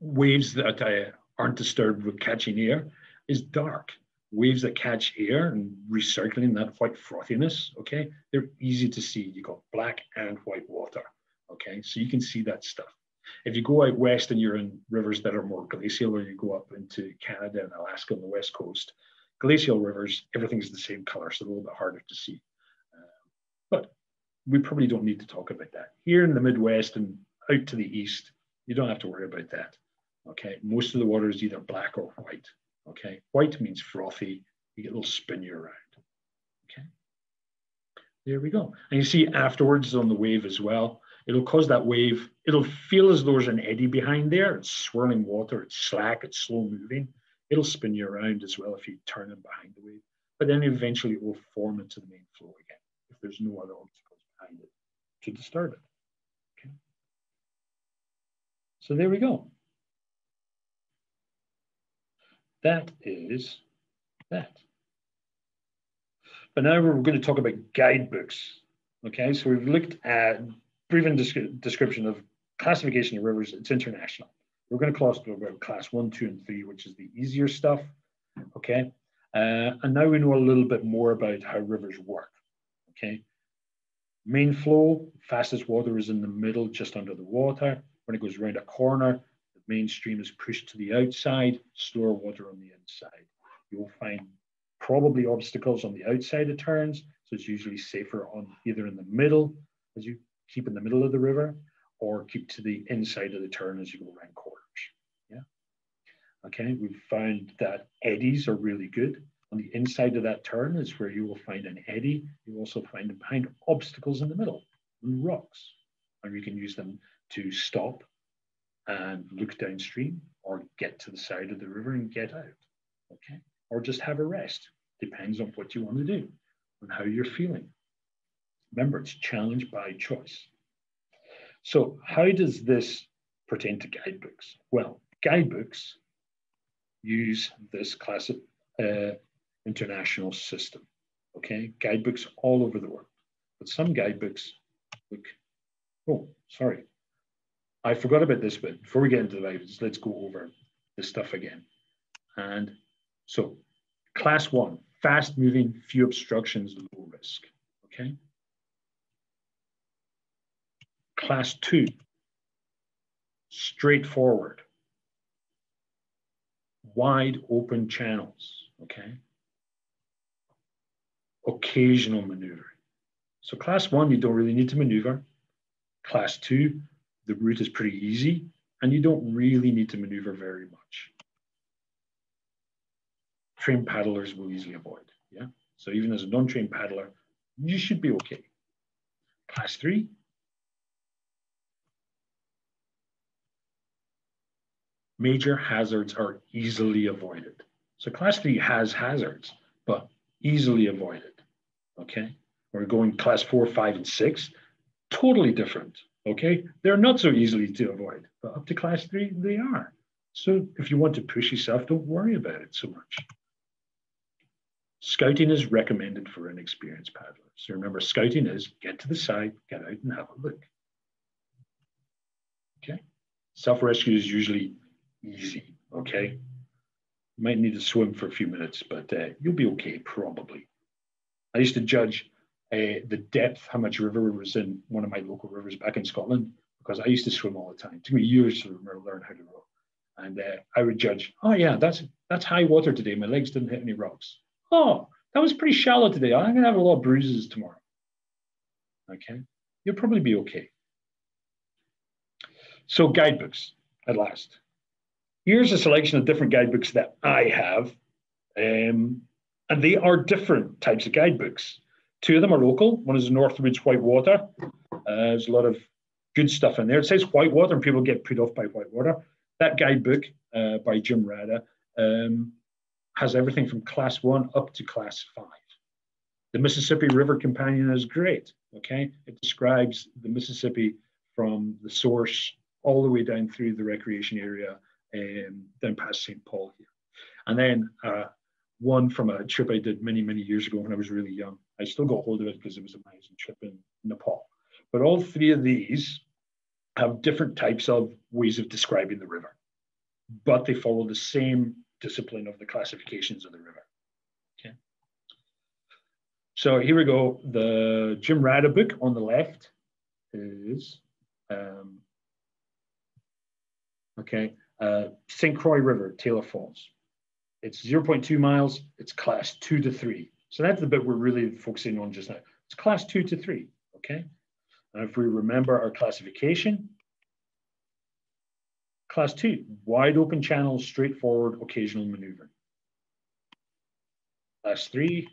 waves that uh, aren't disturbed with catching air is dark. Waves that catch air and recircling that white frothiness, okay, they're easy to see. You got black and white water, okay, so you can see that stuff. If you go out west and you're in rivers that are more glacial, or you go up into Canada and Alaska on the west coast, glacial rivers, everything's the same color, so a little bit harder to see. Uh, but we probably don't need to talk about that. Here in the Midwest and out to the east, you don't have to worry about that. Okay, most of the water is either black or white. Okay, white means frothy, you get a little spin you around. Okay, there we go. And you see afterwards on the wave as well, it'll cause that wave, it'll feel as though there's an eddy behind there. It's swirling water, it's slack, it's slow moving. It'll spin you around as well if you turn it behind the wave. But then eventually it will form into the main flow again if there's no other obstacles behind it to disturb it. So there we go. That is that. But now we're going to talk about guidebooks. Okay, so we've looked at brief description of classification of rivers. It's international. We're going to class about class one, two, and three, which is the easier stuff. Okay, uh, and now we know a little bit more about how rivers work. Okay, main flow, fastest water is in the middle, just under the water. When it goes around a corner, the mainstream is pushed to the outside, slower water on the inside. You'll find probably obstacles on the outside of turns, so it's usually safer on either in the middle, as you keep in the middle of the river, or keep to the inside of the turn as you go around corners. Yeah. Okay, we've found that eddies are really good. On the inside of that turn is where you will find an eddy. You also find behind obstacles in the middle, rocks, and you can use them to stop and look downstream or get to the side of the river and get out. Okay. Or just have a rest. Depends on what you want to do and how you're feeling. Remember, it's challenge by choice. So, how does this pertain to guidebooks? Well, guidebooks use this classic uh, international system. Okay, guidebooks all over the world, but some guidebooks look. Oh, sorry, I forgot about this bit. Before we get into the Bibles, let's go over this stuff again. And so, class one, fast moving, few obstructions, low risk. Okay. Class two, straightforward, wide open channels. Okay. Occasional maneuvering. So, class one, you don't really need to maneuver. Class two, the route is pretty easy and you don't really need to maneuver very much. Trained paddlers will easily avoid, yeah? So even as a non-trained paddler, you should be okay. Class three, major hazards are easily avoided. So class three has hazards, but easily avoided, okay? We're going class four, five, and six, totally different. Okay, they're not so easily to avoid, but up to class three, they are. So if you want to push yourself, don't worry about it so much. Scouting is recommended for inexperienced paddlers. So remember, scouting is get to the side, get out and have a look. Okay, self-rescue is usually easy, okay? You might need to swim for a few minutes, but uh, you'll be okay, probably. I used to judge uh, the depth, how much river was in one of my local rivers back in Scotland, because I used to swim all the time. It took me years to learn how to row. And uh, I would judge, oh yeah, that's that's high water today. My legs didn't hit any rocks. Oh, that was pretty shallow today. I'm gonna have a lot of bruises tomorrow. Okay, you'll probably be okay. So guidebooks, at last. Here's a selection of different guidebooks that I have. Um, and they are different types of guidebooks. Two of them are local. One is Northwoods Whitewater. Uh, there's a lot of good stuff in there. It says Whitewater, and people get put off by Whitewater. That guidebook uh, by Jim Rada um, has everything from class one up to class five. The Mississippi River Companion is great. Okay, it describes the Mississippi from the source all the way down through the recreation area, um, down past St. Paul here. And then uh, one from a trip I did many, many years ago when I was really young. I still got hold of it because it was an amazing trip in Nepal. But all three of these have different types of ways of describing the river, but they follow the same discipline of the classifications of the river. Okay. So here we go. The Jim Rada book on the left is, um, okay, uh, St. Croix River, Taylor Falls. It's 0.2 miles, it's class two to three. So that's the bit we're really focusing on just now. It's class two to three, okay? And if we remember our classification, class two, wide open channels, straightforward, occasional maneuvering. Class three,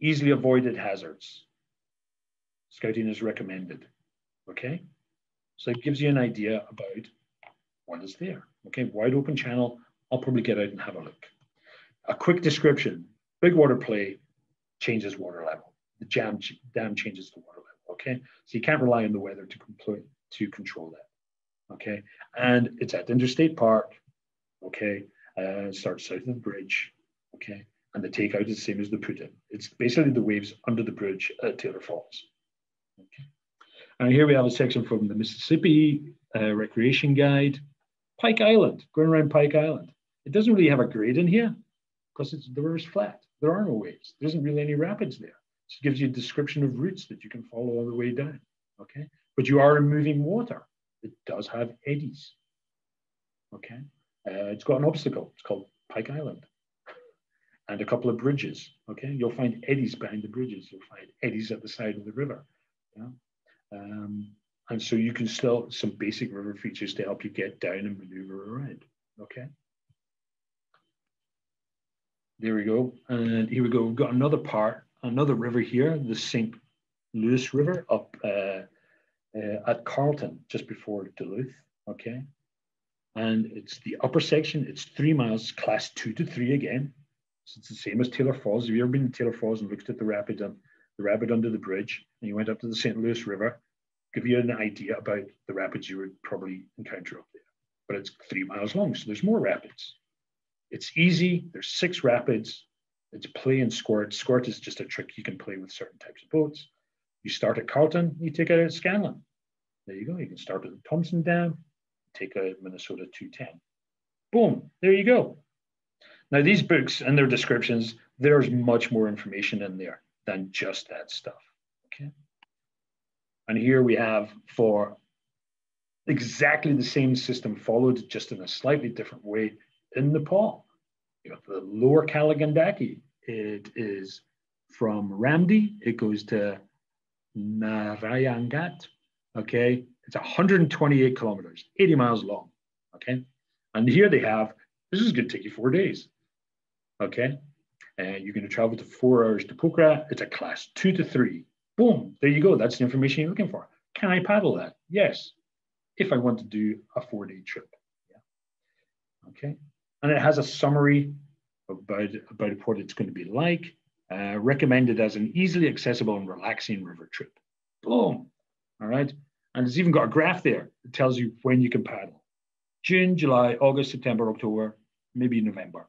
easily avoided hazards. Scouting is recommended, okay? So it gives you an idea about what is there. Okay, wide open channel, I'll probably get out and have a look. A quick description, big water play changes water level. The jam, dam changes the water level, okay? So you can't rely on the weather to, complete, to control that, okay? And it's at Interstate Park, okay? Uh, starts south of the bridge, okay? And the takeout is the same as the put in. It's basically the waves under the bridge at Taylor Falls, okay? And here we have a section from the Mississippi uh, Recreation Guide, Pike Island, going around Pike Island. It doesn't really have a grade in here because it's the river's flat. There are no waves. There isn't really any rapids there. So it gives you a description of routes that you can follow all the way down. Okay, but you are in moving water. It does have eddies. Okay, uh, it's got an obstacle. It's called Pike Island, and a couple of bridges. Okay, you'll find eddies behind the bridges. You'll find eddies at the side of the river. Yeah. Um, and so you can still some basic river features to help you get down and maneuver around. Okay. There we go. And here we go. We've got another part, another river here, the St. Louis River up uh, uh, at Carlton, just before Duluth. Okay. And it's the upper section. It's three miles, class two to three again. So it's the same as Taylor Falls. Have you ever been to Taylor Falls and looked at the rapid, the rapid under the bridge, and you went up to the St. Louis River? Give you an idea about the rapids you would probably encounter up there. But it's three miles long, so there's more rapids. It's easy. There's six rapids. It's play and squirt. Squirt is just a trick you can play with certain types of boats. You start at Carlton, you take it at Scanlon. There you go. You can start at the Thompson Dam, take a Minnesota 210. Boom, there you go. Now, these books and their descriptions, there's much more information in there than just that stuff. Okay. And here we have for exactly the same system followed just in a slightly different way in Nepal. You have the lower Kaligandaki. It is from Ramdi, it goes to Narayangat. Okay, it's 128 kilometers, 80 miles long. Okay, and here they have this is going to take you four days. Okay, and you're going to travel to four hours to Pokhara. It's a class two to three. Boom, there you go. That's the information you're looking for. Can I paddle that? Yes, if I want to do a four day trip. Yeah. Okay and it has a summary about, about what it's going to be like, uh, recommended as an easily accessible and relaxing river trip. Boom. All right. And it's even got a graph there that tells you when you can paddle. June, July, August, September, October, maybe November.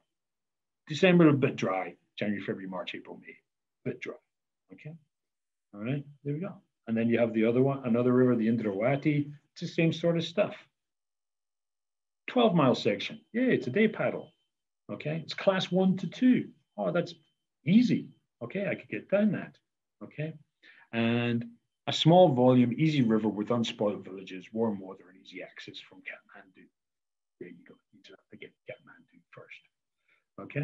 December, a bit dry. January, February, March, April, May, a bit dry. Okay. All right. There we go. And then you have the other one, another river, the Indrawati. It's the same sort of stuff. 12 mile section. Yeah, it's a day paddle. Okay, it's class one to two. Oh, that's easy. Okay, I could get down that. Okay, and a small volume, easy river with unspoiled villages, warm water, and easy access from Kathmandu. There you go. You just have to get Kathmandu first. Okay,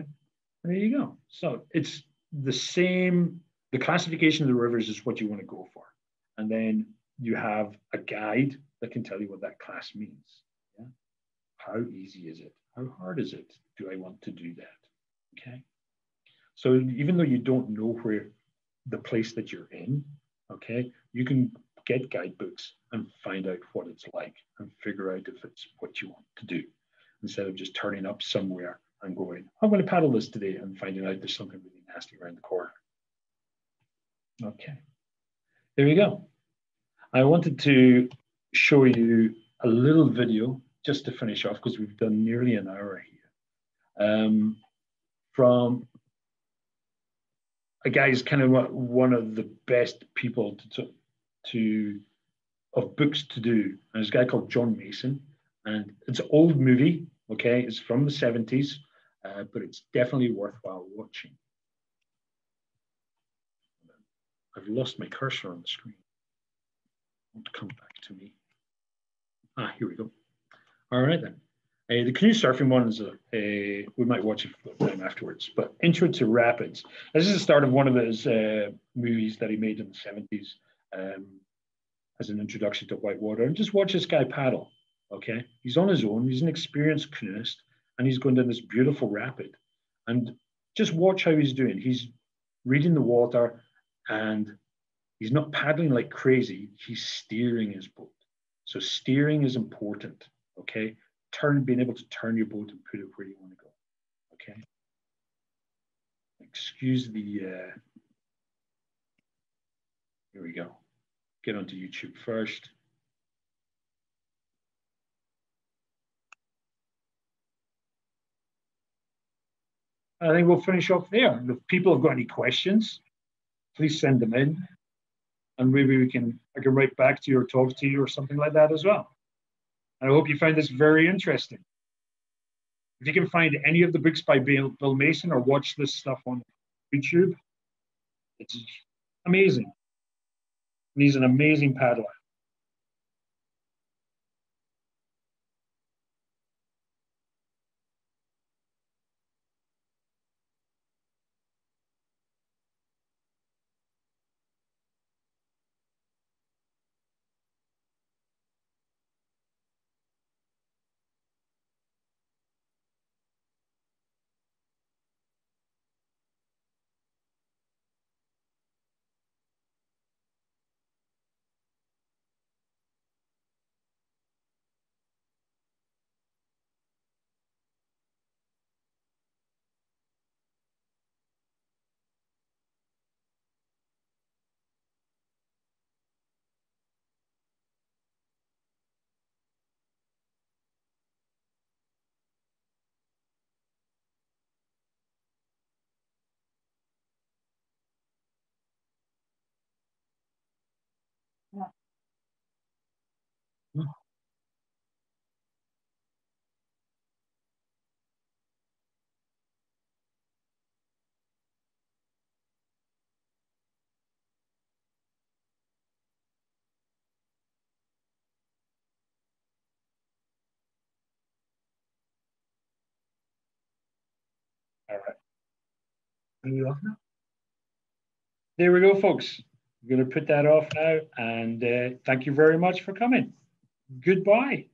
and there you go. So it's the same. The classification of the rivers is what you want to go for, and then you have a guide that can tell you what that class means. How easy is it? How hard is it? Do I want to do that? Okay. So even though you don't know where the place that you're in, okay, you can get guidebooks and find out what it's like and figure out if it's what you want to do instead of just turning up somewhere and going, I'm going to paddle this today and finding out there's something really nasty around the corner. Okay, there you go. I wanted to show you a little video just to finish off because we've done nearly an hour here um, from a guy who's kind of one of the best people to, to of books to do. And there's a guy called John Mason, and it's an old movie. Okay, it's from the 70s, uh, but it's definitely worthwhile watching. I've lost my cursor on the screen. Won't come back to me. Ah, here we go. All right then. Uh, the canoe surfing one is a, a, we might watch it time afterwards. But Intro to Rapids. This is the start of one of his uh, movies that he made in the seventies um, as an introduction to whitewater. And just watch this guy paddle. Okay, he's on his own. He's an experienced canoeist, and he's going down this beautiful rapid. And just watch how he's doing. He's reading the water, and he's not paddling like crazy. He's steering his boat. So steering is important. Okay, turn, being able to turn your boat and put it where you want to go. Okay. Excuse the. Uh, here we go. Get onto YouTube first. I think we'll finish off there. If people have got any questions, please send them in, and maybe we can I can write back to you or talk to you or something like that as well. I hope you find this very interesting. If you can find any of the books by Bill, Bill Mason or watch this stuff on YouTube, it's amazing. And he's an amazing paddler. Are off now? There we go, folks. I'm going to put that off now. And uh, thank you very much for coming. Goodbye.